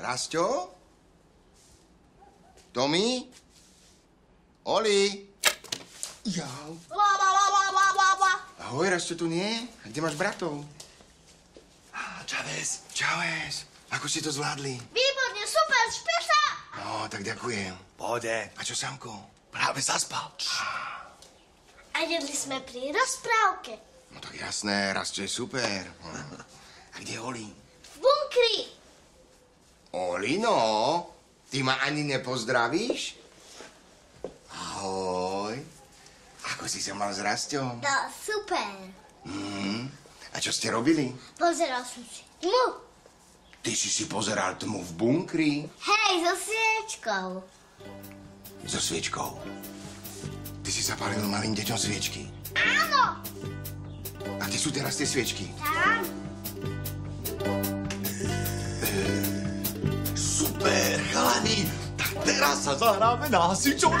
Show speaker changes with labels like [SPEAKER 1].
[SPEAKER 1] Rasťo? Tomi? Oli? Jau. Ahoj, Rasťo tu nie? A kde máš bratov?
[SPEAKER 2] Čavez,
[SPEAKER 1] Čaues. Ako ste to zvládli?
[SPEAKER 3] Výborne, super, špesa!
[SPEAKER 1] No, tak ďakujem.
[SPEAKER 2] pohode.
[SPEAKER 1] A čo, Samko?
[SPEAKER 2] Práve zaspal.
[SPEAKER 3] A jedli sme pri rozprávke.
[SPEAKER 1] No tak jasné, Rasťo je super. A kde je Oli?
[SPEAKER 3] V bunkri.
[SPEAKER 1] Oli, no? Ty ma ani nepozdravíš? Ahoj. Ako si sa mal s Rasťom?
[SPEAKER 3] No, super.
[SPEAKER 1] Mm. A čo ste robili?
[SPEAKER 3] Pozeral som si tmu.
[SPEAKER 1] Ty si si pozeral tmu v bunkri
[SPEAKER 3] Hej, so sviečkou.
[SPEAKER 1] so sviečkou. Ty si zapálil malým deťom sviečky.
[SPEAKER 3] Áno,
[SPEAKER 1] A kde sú teraz tie sviečky?
[SPEAKER 3] tam.
[SPEAKER 2] Super, chalani. Tak teraz sa zahráme na hasičov.